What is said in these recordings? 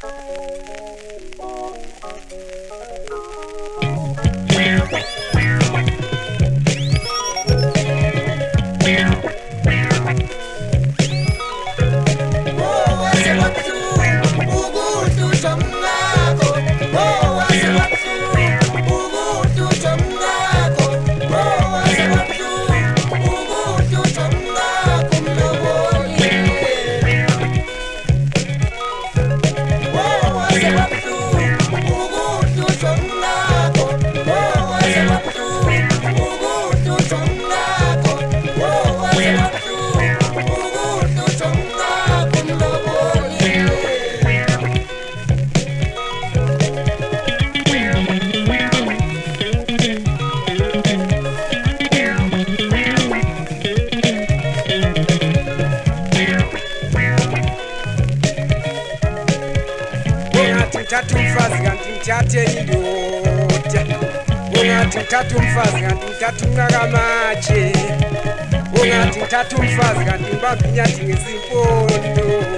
Thank ungathatha umfazi kanti ngithathe indoda ungathi ngithatha umfazi kanti ngithatha unakamatshe ungathi ngithatha umfazi kanti ngibambe inyathi ngesimpondo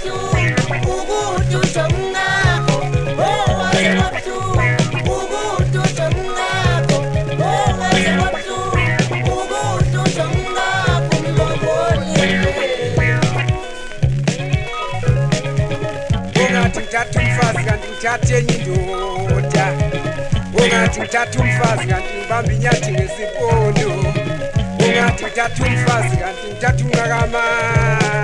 ungathi uthatha umfazi kanti ngithathe enye indoda ungathi uthatha umfazi kanti ngibambe inyathi ngesipondo ungathi uthatha umfazi kanti ngithatha ungakamani